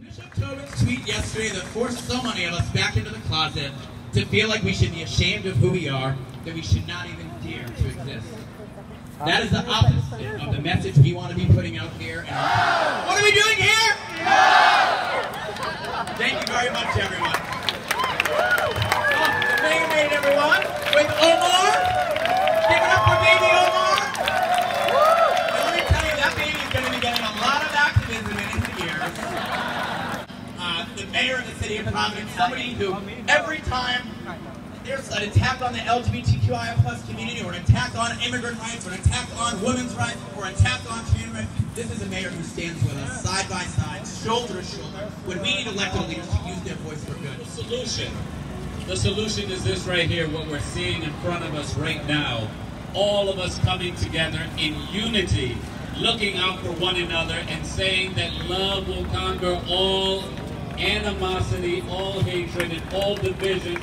Bishop Tobin's tweet yesterday that forced so many of us back into the closet to feel like we should be ashamed of who we are, that we should not even dare to exist. That is the opposite of the message we want to be putting out here. What are we doing here? Thank you very much, everyone. Oh, the Maid, everyone, with mayor of the city of Providence, somebody who every time there's an attack on the LGBTQIA plus community or an attack on immigrant rights or an attack on women's rights or an attack on trans rights, this is a mayor who stands with us side by side, shoulder to shoulder, when we need elected leaders to use their voice for good. The solution. The solution is this right here, what we're seeing in front of us right now. All of us coming together in unity, looking out for one another and saying that love will conquer all animosity, all hatred, and all division.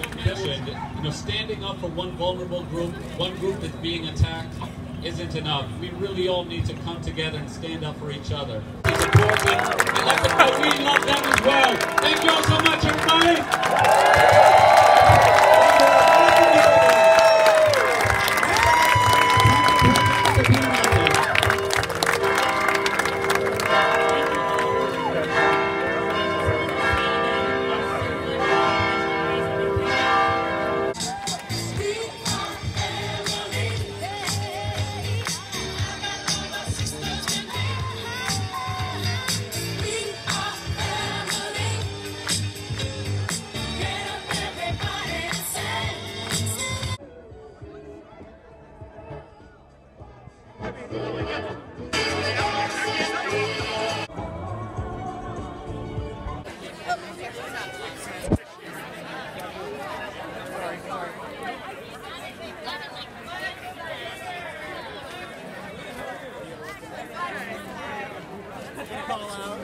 You know, standing up for one vulnerable group, one group that's being attacked, isn't enough. We really all need to come together and stand up for each other. Support them we love them as well. Thank you all so much, call out.